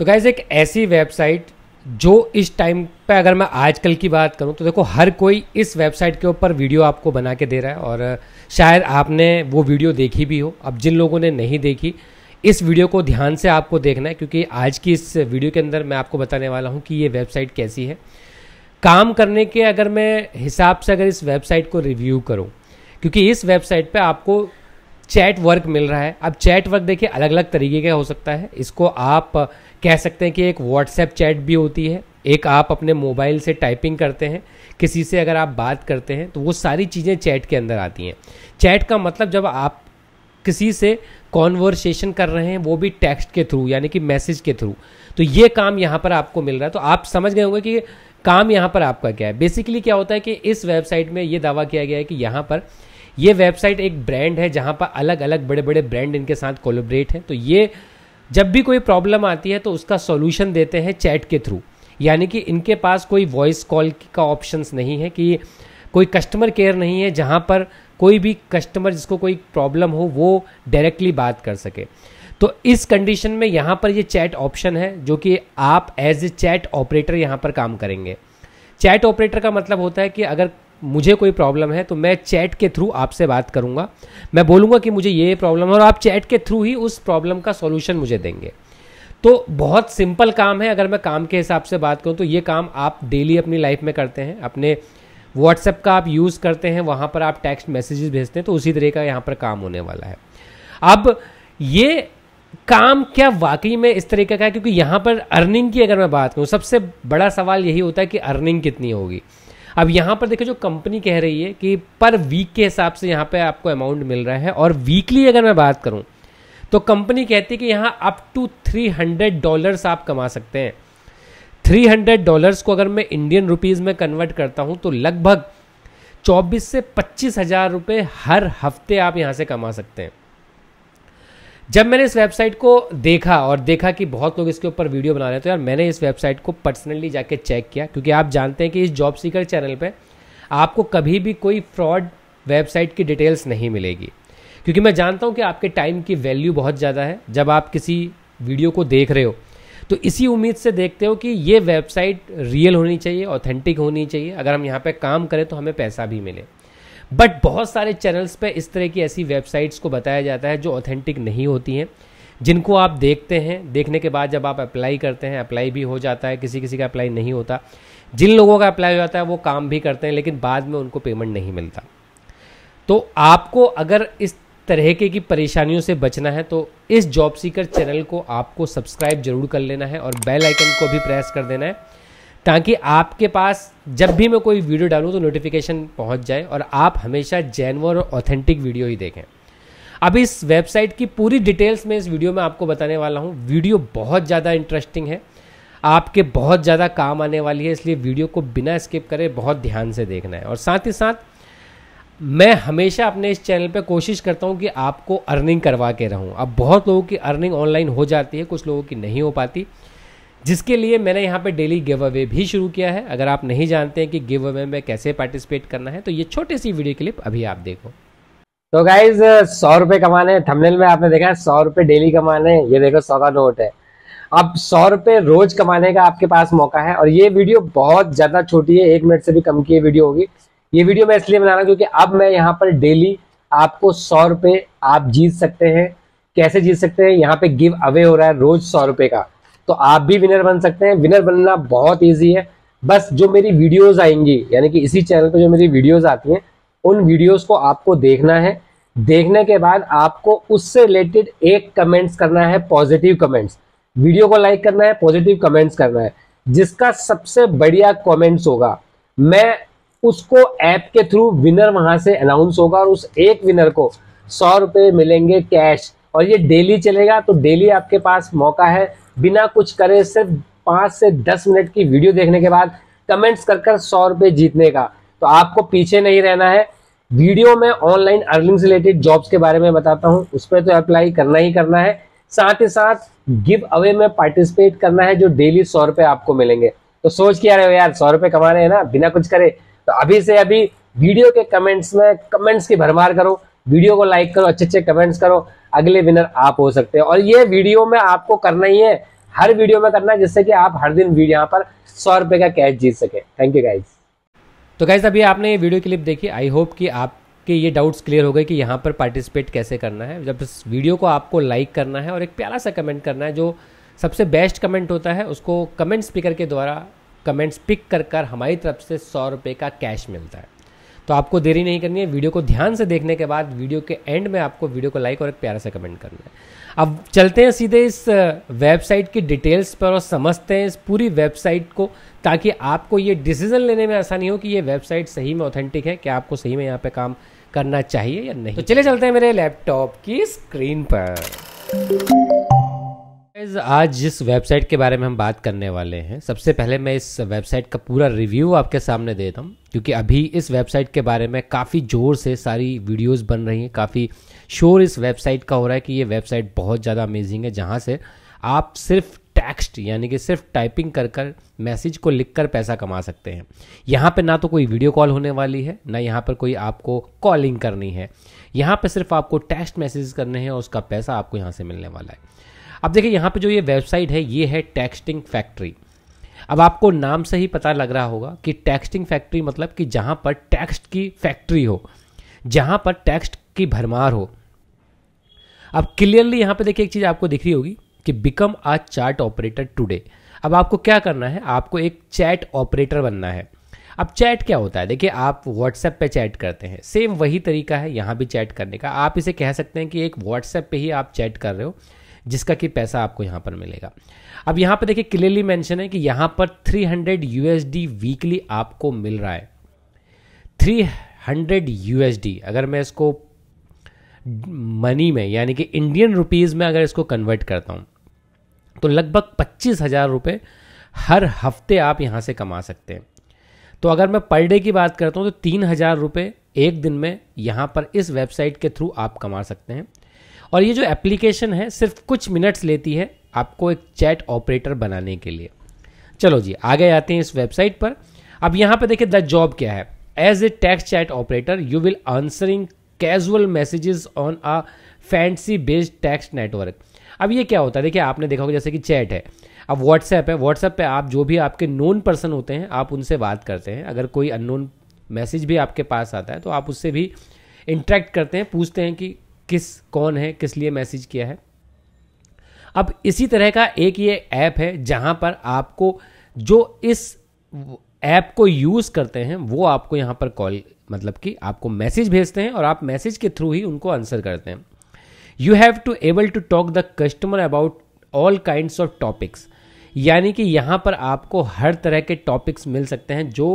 तो गाइज़ एक ऐसी वेबसाइट जो इस टाइम पे अगर मैं आजकल की बात करूँ तो देखो, हर कोई इस वेबसाइट के ऊपर वीडियो आपको बना के दे रहा है और शायद आपने वो वीडियो देखी भी हो। अब जिन लोगों ने नहीं देखी, इस वीडियो को ध्यान से आपको देखना है, क्योंकि आज की इस वीडियो के अंदर मैं आपको बताने वाला हूँ कि ये वेबसाइट कैसी है। काम करने के अगर मैं हिसाब से अगर इस वेबसाइट को रिव्यू करूँ, क्योंकि इस वेबसाइट पे आपको चैट वर्क मिल रहा है। अब चैट वर्क देखिए अलग अलग तरीके का हो सकता है। इसको आप कह सकते हैं कि एक व्हाट्सएप चैट भी होती है। एक आप अपने मोबाइल से टाइपिंग करते हैं, किसी से अगर आप बात करते हैं तो वो सारी चीज़ें चैट के अंदर आती हैं। चैट का मतलब जब आप किसी से कॉन्वर्सेशन कर रहे हैं, वो भी टेक्स्ट के थ्रू, यानी कि मैसेज के थ्रू। तो ये काम यहाँ पर आपको मिल रहा है। तो आप समझ गए होंगे कि काम यहाँ पर आपका क्या है। बेसिकली क्या होता है कि इस वेबसाइट में ये दावा किया गया है कि यहाँ पर ये वेबसाइट एक ब्रांड है जहाँ पर अलग अलग बड़े बड़े ब्रांड इनके साथ कोलोबरेट हैं। तो ये जब भी कोई प्रॉब्लम आती है तो उसका सॉल्यूशन देते हैं चैट के थ्रू यानी कि इनके पास कोई वॉइस कॉल का ऑप्शंस नहीं है कि कोई कस्टमर केयर नहीं है जहाँ पर कोई भी कस्टमर जिसको कोई प्रॉब्लम हो, वो डायरेक्टली बात कर सके। तो इस कंडीशन में यहाँ पर ये चैट ऑप्शन है जो कि आप एज ए चैट ऑपरेटर यहाँ पर काम करेंगे। चैट ऑपरेटर का मतलब होता है कि अगर मुझे कोई प्रॉब्लम है तो मैं चैट के थ्रू आपसे बात करूँगा। मैं बोलूँगा कि मुझे ये प्रॉब्लम है और आप चैट के थ्रू ही उस प्रॉब्लम का सॉल्यूशन मुझे देंगे। तो बहुत सिंपल काम है, अगर मैं काम के हिसाब से बात करूँ तो ये काम आप डेली अपनी लाइफ में करते हैं। अपने व्हाट्सएप का आप यूज़ करते हैं, वहाँ पर आप टेक्स्ट मैसेजेस भेजते हैं तो उसी तरह का यहाँ पर काम होने वाला है। अब ये काम क्या वाकई में इस तरीके का है? क्योंकि यहाँ पर अर्निंग की अगर मैं बात करूँ, सबसे बड़ा सवाल यही होता है कि अर्निंग कितनी होगी। अब यहाँ पर देखिए जो कंपनी कह रही है कि पर वीक के हिसाब से यहाँ पे आपको अमाउंट मिल रहा है और वीकली अगर मैं बात करूँ तो कंपनी कहती है कि यहाँ up to three hundred dollars आप कमा सकते हैं। थ्री हंड्रेड डॉलर्स को अगर मैं इंडियन रुपीज़ में कन्वर्ट करता हूँ तो लगभग चौबीस से पच्चीस हज़ार रुपये हर हफ़्ते आप यहाँ से कमा सकते हैं। जब मैंने इस वेबसाइट को देखा और देखा कि बहुत लोग इसके ऊपर वीडियो बना रहे हैं तो यार मैंने इस वेबसाइट को पर्सनली जाके चेक किया, क्योंकि आप जानते हैं कि इस जॉब सीकर चैनल पे आपको कभी भी कोई फ्रॉड वेबसाइट की डिटेल्स नहीं मिलेगी। क्योंकि मैं जानता हूँ कि आपके टाइम की वैल्यू बहुत ज़्यादा है, जब आप किसी वीडियो को देख रहे हो तो इसी उम्मीद से देखते हो कि ये वेबसाइट रियल होनी चाहिए, ऑथेंटिक होनी चाहिए। अगर हम यहाँ पे काम करें तो हमें पैसा भी मिले। बट बहुत सारे चैनल्स पे इस तरह की ऐसी वेबसाइट्स को बताया जाता है जो ऑथेंटिक नहीं होती हैं, जिनको आप देखते हैं। देखने के बाद जब आप अप्लाई करते हैं अप्लाई भी हो जाता है, किसी किसी का अप्लाई नहीं होता। जिन लोगों का अप्लाई हो जाता है, वो काम भी करते हैं, लेकिन बाद में उनको पेमेंट नहीं मिलता। तो आपको अगर इस तरह के की परेशानियों से बचना है तो इस जॉब सीकर चैनल को आपको सब्सक्राइब ज़रूर कर लेना है और बेल आइकन को भी प्रेस कर देना है। ताकि आपके पास जब भी मैं कोई वीडियो डालूँ तो नोटिफिकेशन पहुँच जाए और आप हमेशा जैनवर और ऑथेंटिक वीडियो ही देखें। अब इस वेबसाइट की पूरी डिटेल्स में इस वीडियो में आपको बताने वाला हूँ। वीडियो बहुत ज़्यादा इंटरेस्टिंग है। आपके बहुत ज़्यादा काम आने वाली है, इसलिए वीडियो को बिना स्किप करे बहुत ध्यान से देखना है। और साथ ही साथ, मैं हमेशा अपने इस चैनल पे कोशिश करता हूँ कि आपको अर्निंग करवा के रहूँ। अब बहुत लोगों की अर्निंग ऑनलाइन हो जाती है, कुछ लोगों की नहीं हो पाती। जिसके लिए मैंने यहाँ पे डेली गिव अवे भी शुरू किया है। अगर आप नहीं जानते हैं कि गिव अवे में कैसे पार्टिसिपेट करना है तो ये छोटी सी वीडियो क्लिप अभी आप देखो। तो गाइज़ सौ रुपये कमाने थंबनेल में आपने देखा है, सौ रुपये डेली कमाने, ये देखो सौ का नोट है। अब सौ रुपये रोज कमाने का आपके पास मौका है, और ये वीडियो बहुत ज़्यादा छोटी है, एक मिनट से भी कम की वीडियो होगी। ये वीडियो मैं इसलिए बना रहा हूँ क्योंकि अब मैं यहाँ पर डेली आपको सौ रुपये आप जीत सकते हैं। कैसे जीत सकते हैं? यहाँ पे गिव अवे हो रहा है रोज सौ रुपये का। तो आप भी विनर बन सकते हैं। विनर बनना बहुत ईजी है। बस जो मेरी वीडियोस आएँगी, यानी कि इसी चैनल पर जो मेरी वीडियोस आती हैं, उन वीडियोस को आपको देखना है। देखने के बाद आपको उससे रिलेटेड एक कमेंट्स करना है पॉजिटिव कमेंट्स वीडियो को लाइक करना है पॉजिटिव कमेंट्स करना है। जिसका सबसे बढ़िया कमेंट्स होगा। मैं उसको ऐप के थ्रू विनर वहाँ से अनाउंस होगा और उस एक विनर को सौ रुपये मिलेंगे कैश और ये डेली चलेगा तो डेली आपके पास मौका है। बिना कुछ करे सिर्फ़ पाँच से दस मिनट की वीडियो देखने के बाद कमेंट्स कर कर सौ रुपए जीतने का। तो आपको पीछे नहीं रहना है। वीडियो में ऑनलाइन अर्निंग रिलेटेड जॉब्स के बारे में बताता हूँ। उस पर तो अप्लाई करना ही करना है। साथ ही साथ गिव अवे में पार्टिसिपेट करना है जो डेली सौ रुपए आपको मिलेंगे। तो सोच के आ रहे हो यार, सौ रुपए कमा रहे हैं ना, बिना कुछ करे। तो अभी से अभी वीडियो के कमेंट्स में कमेंट्स की भरमार करो। वीडियो को लाइक करो अच्छे अच्छे कमेंट्स करो, अगले विनर आप हो सकते हैं। और ये वीडियो में आपको करना ही है, हर वीडियो में करना है, जिससे कि आप हर दिन यहाँ पर सौ रुपये का कैश जीत सके। थैंक यू गाइज़ तो गाइज़ अभी आपने ये वीडियो क्लिप देखी। आई होप कि आपके ये डाउट्स क्लियर हो गए कि यहाँ पर पार्टिसिपेट कैसे करना है। जब इस वीडियो को आपको लाइक करना है और एक प्यारा सा कमेंट करना है, जो सबसे बेस्ट कमेंट होता है, उसको कमेंट स्पीकर के द्वारा कमेंट्स पिक कर कर हमारी तरफ़ से सौ रुपये का कैश मिलता है। तो आपको देरी नहीं करनी है। वीडियो को ध्यान से देखने के बाद वीडियो के एंड में आपको वीडियो को लाइक और एक प्यारा सा कमेंट करना है। अब चलते हैं सीधे इस वेबसाइट की डिटेल्स पर और समझते हैं इस पूरी वेबसाइट को ताकि आपको ये डिसीज़न लेने में आसानी हो कि ये वेबसाइट सही में ऑथेंटिक है क्या आपको सही में यहाँ पे काम करना चाहिए या नहीं तो चले चलते हैं मेरे लैपटॉप की स्क्रीन पर। आज जिस वेबसाइट के बारे में हम बात करने वाले हैं, सबसे पहले मैं इस वेबसाइट का पूरा रिव्यू आपके सामने देता हूँ क्योंकि अभी इस वेबसाइट के बारे में काफ़ी ज़ोर से सारी वीडियोस बन रही हैं, काफ़ी शोर इस वेबसाइट का हो रहा है कि ये वेबसाइट बहुत ज़्यादा अमेजिंग है, जहाँ से आप सिर्फ़ टेक्स्ट यानी कि सिर्फ़ टाइपिंग कर कर मैसेज को लिख कर पैसा कमा सकते हैं। यहाँ पर ना तो कोई वीडियो कॉल होने वाली है, ना यहाँ पर कोई आपको कॉलिंग करनी है। यहाँ पर सिर्फ़ आपको टेक्स्ट मैसेज करने हैं और उसका पैसा आपको यहाँ से मिलने वाला है। अब देखिए, यहाँ पे जो ये वेबसाइट है, ये है टेक्सटिंग फैक्ट्री अब आपको नाम से ही पता लग रहा होगा कि टेक्सटिंग फैक्ट्री मतलब कि जहाँ पर टेक्स्ट की फैक्ट्री हो, जहाँ पर टेक्स्ट की भरमार हो। अब क्लियरली यहाँ पे देखिए, एक चीज़ आपको दिख रही होगी कि become a chat operator today अब आपको क्या करना है? आपको एक चैट ऑपरेटर बनना है। अब चैट क्या होता है? देखिए, आप व्हाट्सएप पे चैट करते हैं। सेम वही तरीका है यहाँ भी चैट करने का। आप इसे कह सकते हैं कि एक व्हाट्सएप पे ही आप चैट कर रहे हो। जिसका कि पैसा आपको यहाँ पर मिलेगा। अब यहाँ पर देखिए क्लियरली मेंशन है कि यहाँ पर 300 हंड्रेड यूएसडी वीकली आपको मिल रहा है। 300 हंड्रेड यूएसडी अगर मैं इसको मनी में, यानी कि इंडियन रुपीज़ में अगर इसको कन्वर्ट करता हूँ तो लगभग पच्चीस हज़ार रुपये हर हफ़्ते आप यहाँ से कमा सकते हैं। तो अगर मैं पर डे की बात करता हूँ तो तीन हज़ार रुपये एक दिन में यहाँ पर इस वेबसाइट के थ्रू आप कमा सकते हैं। और ये जो एप्लीकेशन है, सिर्फ़ कुछ मिनट्स लेती है आपको एक चैट ऑपरेटर बनाने के लिए। चलो जी, आगे आते हैं इस वेबसाइट पर। अब यहाँ पे देखिए द जॉब क्या है? As a text chat operator you will answering casual messages on a fancy based text network अब ये क्या होता है? देखिए, आपने देखा होगा जैसे कि चैट है। अब व्हाट्सएप है। व्हाट्सएप पे आप जो भी आपके नोन पर्सन होते हैं, आप उनसे बात करते हैं। अगर कोई अननोन मैसेज भी आपके पास आता है तो आप उससे भी इंटरेक्ट करते हैं, पूछते हैं कि किस, कौन है, किस लिए मैसेज किया है। अब इसी तरह का एक ये ऐप है जहाँ पर आपको जो इस ऐप को यूज़ करते हैं, वो आपको यहाँ पर कॉल मतलब कि आपको मैसेज भेजते हैं और आप मैसेज के थ्रू ही उनको आंसर करते हैं। You have to able to talk the customer about all kind of topics यानी कि यहाँ पर आपको हर तरह के टॉपिक्स मिल सकते हैं जो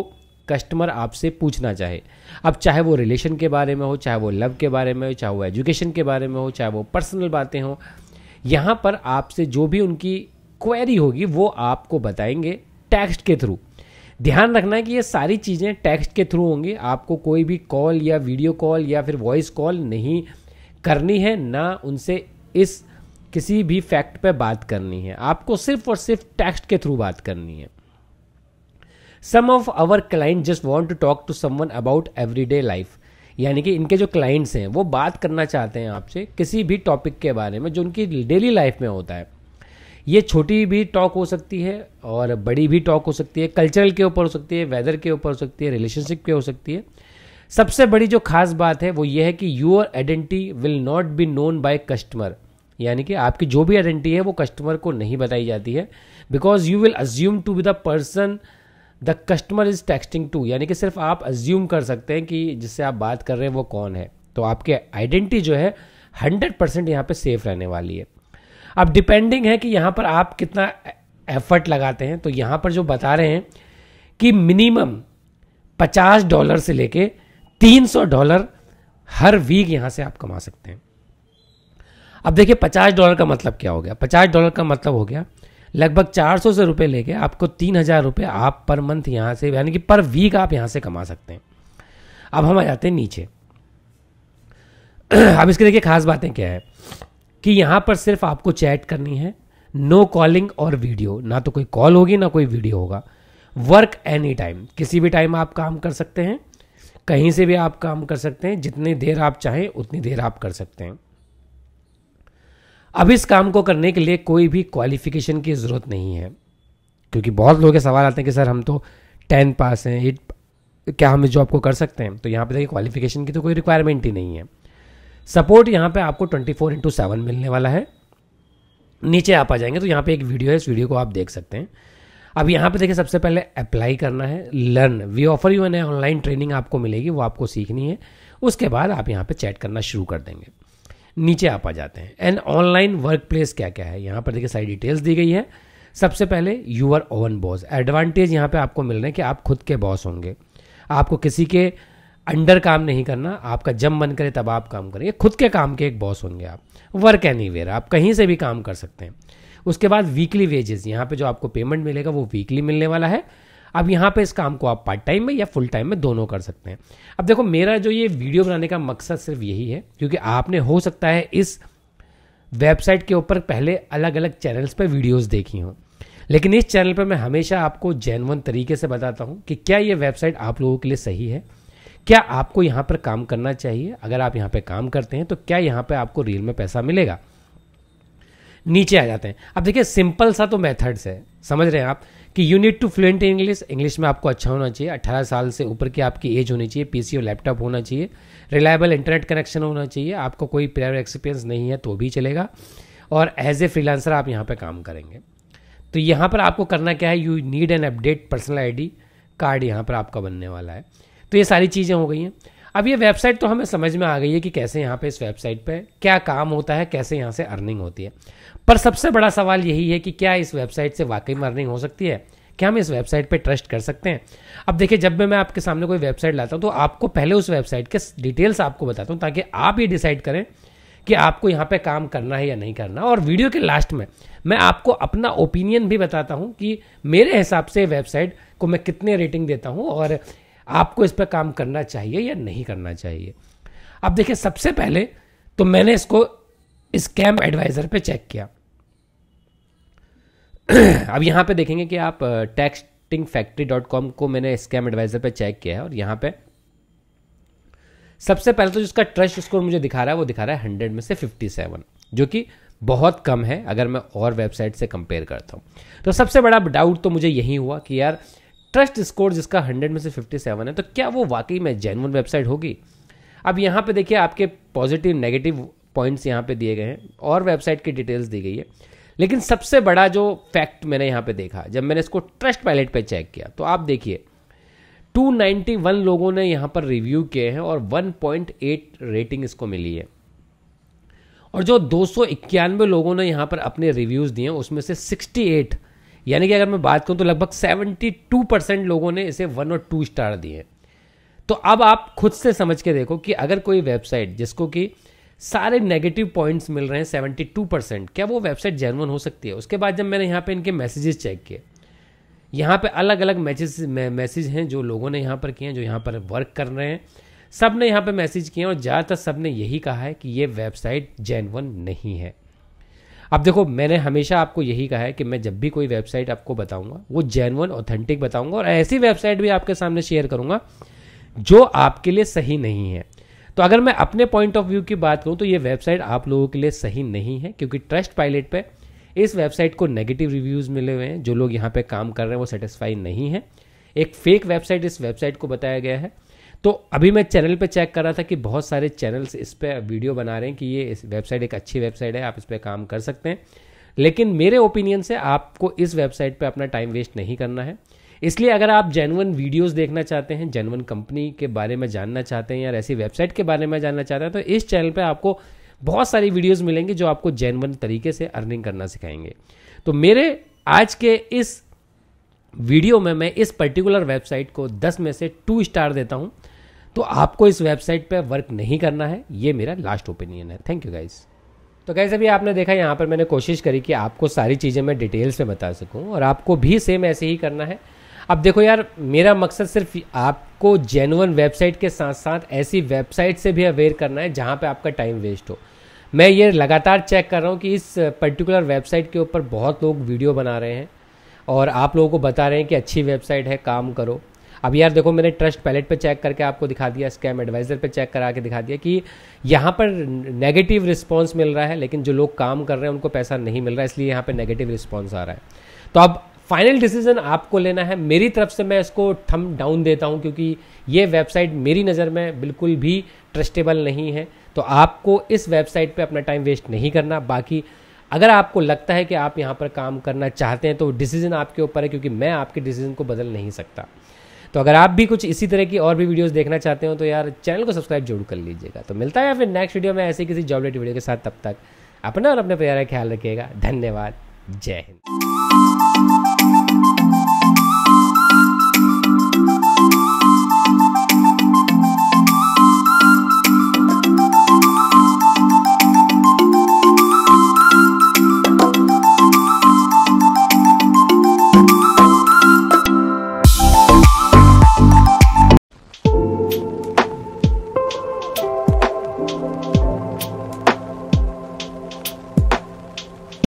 कस्टमर आपसे पूछना चाहे। अब चाहे वो रिलेशन के बारे में हो, चाहे वो लव के बारे में हो, चाहे वो एजुकेशन के बारे में हो, चाहे वो पर्सनल बातें हो, यहाँ पर आपसे जो भी उनकी क्वेरी होगी, वो आपको बताएँगे टेक्स्ट के थ्रू ध्यान रखना है कि ये सारी चीज़ें टेक्स्ट के थ्रू होंगी। आपको कोई भी कॉल या वीडियो कॉल या फिर वॉइस कॉल नहीं करनी है, ना उनसे इस किसी भी फैक्ट पे बात करनी है। आपको सिर्फ़ और सिर्फ़ टेक्स्ट के थ्रू बात करनी है। Some of our client just want to talk to someone about everyday life यानी कि इनके जो क्लाइंट्स हैं, वो बात करना चाहते हैं आपसे किसी भी टॉपिक के बारे में जो उनकी डेली लाइफ में होता है। ये छोटी भी टॉक हो सकती है और बड़ी भी टॉक हो सकती है कल्चरल के ऊपर हो सकती है वेदर के ऊपर हो सकती है रिलेशनशिप के हो सकती है। सबसे बड़ी जो खास बात है वो ये है कि your identity will not be known by customer यानी कि आपकी जो भी आइडेंटिटी है वो कस्टमर को नहीं बताई जाती है। Because you will assume to be the person the customer is texting to, यानी कि सिर्फ़ आप अज्यूम कर सकते हैं कि जिससे आप बात कर रहे हैं वो कौन है। तो आपके आइडेंटिटी जो है हंड्रेड परसेंट यहाँ पर सेफ़ रहने वाली है। अब डिपेंडिंग है कि यहाँ पर आप कितना एफर्ट लगाते हैं तो यहाँ पर जो बता रहे हैं कि मिनिमम पचास डॉलर से लेके तीन सौ डॉलर हर वीक यहाँ से आप कमा सकते हैं। अब देखिए, पचास डॉलर का मतलब क्या हो गया? पचास डॉलर का मतलब हो गया लगभग चार सौ से रुपये लेके आपको तीन हज़ार रुपये आप पर मंथ यहाँ से, यानी कि पर वीक आप यहाँ से कमा सकते हैं। अब हम आ जाते हैं नीचे। अब इसके देखिए खास बातें क्या है कि यहाँ पर सिर्फ़ आपको चैट करनी है, नो कॉलिंग और वीडियो। ना तो कोई कॉल होगी, ना कोई वीडियो होगा। Work any time. किसी भी टाइम आप काम कर सकते हैं, कहीं से भी आप काम कर सकते हैं, जितनी देर आप चाहें, उतनी देर आप कर सकते हैं। अब इस काम को करने के लिए कोई भी क्वालिफिकेशन की ज़रूरत नहीं है। क्योंकि बहुत लोग सवाल आते हैं कि सर, हम तो टेन पास हैं एट क्या हम इस जॉब को कर सकते हैं? तो यहाँ पे देखिए क्वालिफिकेशन की तो कोई रिक्वायरमेंट ही नहीं है। सपोर्ट यहाँ पे आपको ट्वेंटी फोर इंटू सेवन मिलने वाला है। नीचे आप आ जाएँगे तो यहाँ पे एक वीडियो है, इस वीडियो को आप देख सकते हैं। अब यहाँ पे देखिए, सबसे पहले अप्लाई करना है learn we offer you an online training आपको मिलेगी, वो आपको सीखनी है। उसके बाद आप यहाँ पे चैट करना शुरू कर देंगे। नीचे आप आ जाते हैं। एंड ऑनलाइन वर्क प्लेस क्या क्या है? यहाँ पर देखिए सारी डिटेल्स दी गई है। सबसे पहले you are own boss advantage यहाँ पे आपको मिल रहे हैं कि आप खुद के बॉस होंगे। आपको किसी के अंडर काम नहीं करना। आपका जब मन करे तब आप काम करेंगे खुद के काम के एक बॉस होंगे आप। वर्क एनी आप कहीं से भी काम कर सकते हैं। उसके बाद वीकली वेजेस यहाँ पे जो आपको पेमेंट मिलेगा वो वीकली मिलने वाला है। अब यहाँ पे इस काम को आप पार्ट टाइम में या फुल टाइम में दोनों कर सकते हैं। अब देखो, मेरा जो ये वीडियो बनाने का मकसद सिर्फ़ यही है, क्योंकि आपने हो सकता है इस वेबसाइट के ऊपर पहले अलग अलग चैनल्स पर वीडियोज़ देखी हों। लेकिन इस चैनल पर मैं हमेशा आपको जैनवन तरीके से बताता हूँ कि क्या ये वेबसाइट आप लोगों के लिए सही है, क्या आपको यहाँ पर काम करना चाहिए। अगर आप यहाँ पर काम करते हैं तो क्या यहाँ पर आपको रील में पैसा मिलेगा? नीचे आ जाते हैं। अब देखिए सिंपल सा तो मेथड्स है, समझ रहे हैं आप? कि you need to fluent in English English में आपको अच्छा होना चाहिए। 18 साल से ऊपर की आपकी एज होनी चाहिए। पीसी और लैपटॉप होना चाहिए। रिलायबल इंटरनेट कनेक्शन होना चाहिए। आपको कोई प्रायर एक्सपीरियंस नहीं है तो भी चलेगा। और एज ए फ्रीलांसर आप यहाँ पर काम करेंगे। तो यहाँ पर आपको करना क्या है? You need an update personal ID card यहाँ पर आपका बनने वाला है। तो ये सारी चीज़ें हो गई हैं। अब ये वेबसाइट तो हमें समझ में आ गई है कि कैसे यहाँ पे इस वेबसाइट पे क्या काम होता है, कैसे यहाँ से अर्निंग होती है। पर सबसे बड़ा सवाल यही है कि क्या इस वेबसाइट से वाकई में अर्निंग हो सकती है? क्या हम इस वेबसाइट पे ट्रस्ट कर सकते हैं? अब देखिए, जब भी मैं आपके सामने कोई वेबसाइट लाता हूँ तो आपको पहले उस वेबसाइट के डिटेल्स आपको बताता हूँ, ताकि आप ये डिसाइड करें कि आपको यहाँ पे काम करना है या नहीं करना। और वीडियो के लास्ट में मैं आपको अपना ओपिनियन भी बताता हूँ कि मेरे हिसाब से वेबसाइट को मैं कितने रेटिंग देता हूँ और आपको इस पर काम करना चाहिए या नहीं करना चाहिए। अब देखिए, सबसे पहले तो मैंने इसको स्कैम एडवाइजर पे चेक किया। अब यहाँ पे देखेंगे कि आप टेक्सटिंग फैक्ट्री डॉट कॉम को मैंने स्कैम एडवाइजर पे चेक किया है और यहाँ पे सबसे पहले तो जिसका ट्रस्ट स्कोर मुझे दिखा रहा है, वो दिखा रहा है हंड्रेड में से फिफ्टी सेवन जो कि बहुत कम है अगर मैं और वेबसाइट से कंपेयर करता हूँ। तो सबसे बड़ा डाउट तो मुझे यही हुआ कि यार ट्रस्ट स्कोर जिसका हंड्रेड में से फिफ्टी सेवन है तो क्या वो वाकई में जेनवन वेबसाइट होगी? अब यहाँ पे देखिए, आपके पॉजिटिव नेगेटिव पॉइंट्स यहाँ पे दिए गए हैं और वेबसाइट की डिटेल्स दी गई है। लेकिन सबसे बड़ा जो फैक्ट मैंने यहाँ पे देखा, जब मैंने इसको ट्रस्ट पायलट पे चेक किया तो आप देखिए 291 लोगों ने यहाँ पर रिव्यू किए हैं और 1.8 रेटिंग इसको मिली है। और जो दो सौ इक्यानवे लोगों ने यहाँ पर अपने रिव्यूज़ दिए हैं उसमें से 68 यानी कि अगर मैं बात करूँ तो लगभग 72 परसेंट लोगों ने इसे वन और टू स्टार दिए तो अब आप खुद से समझ के देखो कि अगर कोई वेबसाइट, जिसको कि सारे नेगेटिव पॉइंट्स मिल रहे हैं 72 परसेंट क्या वो वेबसाइट जेनवन हो सकती है? उसके बाद जब मैंने यहाँ पे इनके मैसेजेस चेक किए, यहाँ पे अलग अलग मैसेज मैसेज हैं जो लोगों ने यहाँ पर किए हैं, जो यहाँ पर वर्क कर रहे हैं। सबने यहाँ पे मैसेज किए और ज़्यादातर सबने यही कहा है कि ये वेबसाइट जेनवन नहीं है। अब देखो, मैंने हमेशा आपको यही कहा है कि मैं जब भी कोई वेबसाइट आपको बताऊँगा, वो जेनवन ऑथेंटिक बताऊँगा और ऐसी वेबसाइट भी आपके सामने शेयर करूँगा, जो आपके लिए सही नहीं है। तो अगर मैं अपने पॉइंट ऑफ़ व्यू की बात करूँ तो ये वेबसाइट आप लोगों के लिए सही नहीं है, क्योंकि ट्रस्ट पायलट पे इस वेबसाइट को नेगेटिव रिव्यूज़ मिले हुए हैं। जो लोग यहाँ पे काम कर रहे हैं, वो सेटिस्फाई नहीं है। एक फेक वेबसाइट इस वेबसाइट को बताया गया है। तो अभी मैं चैनल पे चेक कर रहा था कि बहुत सारे चैनल्स इस पर वीडियो बना रहे हैं कि ये इस वेबसाइट एक अच्छी वेबसाइट है, आप इस पर काम कर सकते हैं। लेकिन मेरे ओपिनियन से आपको इस वेबसाइट पे अपना टाइम वेस्ट नहीं करना है। इसलिए अगर आप जेनवन वीडियोस देखना चाहते हैं जेनवन कंपनी के बारे में जानना चाहते हैं या ऐसी वेबसाइट के बारे में जानना चाहते हैं तो इस चैनल पर आपको बहुत सारी वीडियोस मिलेंगी जो आपको जेनवन तरीके से अर्निंग करना सिखाएँगे। तो मेरे आज के इस वीडियो में मैं इस पर्टिकुलर वेबसाइट को 10 में से टू स्टार देता हूँ। तो आपको इस वेबसाइट पे वर्क नहीं करना है, ये मेरा लास्ट ओपिनियन है। थैंक यू गाइज़ तो गाइज़ अभी आपने देखा, यहाँ पर मैंने कोशिश करी कि आपको सारी चीज़ें मैं डिटेल्स में बता सकूँ और आपको भी सेम ऐसे ही करना है। अब देखो यार, मेरा मकसद सिर्फ़ आपको जेनुअन वेबसाइट के साथ साथ ऐसी वेबसाइट से भी अवेयर करना है जहाँ पे आपका टाइम वेस्ट हो। मैं ये लगातार चेक कर रहा हूँ कि इस पर्टिकुलर वेबसाइट के ऊपर बहुत लोग वीडियो बना रहे हैं और आप लोगों को बता रहे हैं कि अच्छी वेबसाइट है, काम करो। अब यार देखो, मैंने ट्रस्ट पैलेट पे चेक करके आपको दिखा दिया स्कैम एडवाइजर पे चेक करा के दिखा दिया कि यहाँ पर नेगेटिव रिस्पॉन्स मिल रहा है, लेकिन जो लोग काम कर रहे हैं उनको पैसा नहीं मिल रहा है इसलिए यहाँ पर नेगेटिव रिस्पॉन्स आ रहा है। तो अब फाइनल डिसीज़न आपको लेना है। मेरी तरफ़ से मैं इसको थम डाउन देता हूँ, क्योंकि ये वेबसाइट मेरी नज़र में बिल्कुल भी ट्रस्टेबल नहीं है। तो आपको इस वेबसाइट पे अपना टाइम वेस्ट नहीं करना। बाकी अगर आपको लगता है कि आप यहाँ पर काम करना चाहते हैं तो डिसीज़न आपके ऊपर है, क्योंकि मैं आपके डिसीज़न को बदल नहीं सकता। तो अगर आप भी कुछ इसी तरह की और भी वीडियोस देखना चाहते हो तो यार चैनल को सब्सक्राइब ज़रूर कर लीजिएगा। तो मिलता है या फिर नेक्स्ट वीडियो में ऐसे किसी जॉब वीडियो के साथ। तब तक अपना और अपने प्यारा ख्याल रखिएगा। धन्यवाद। जय हिंद।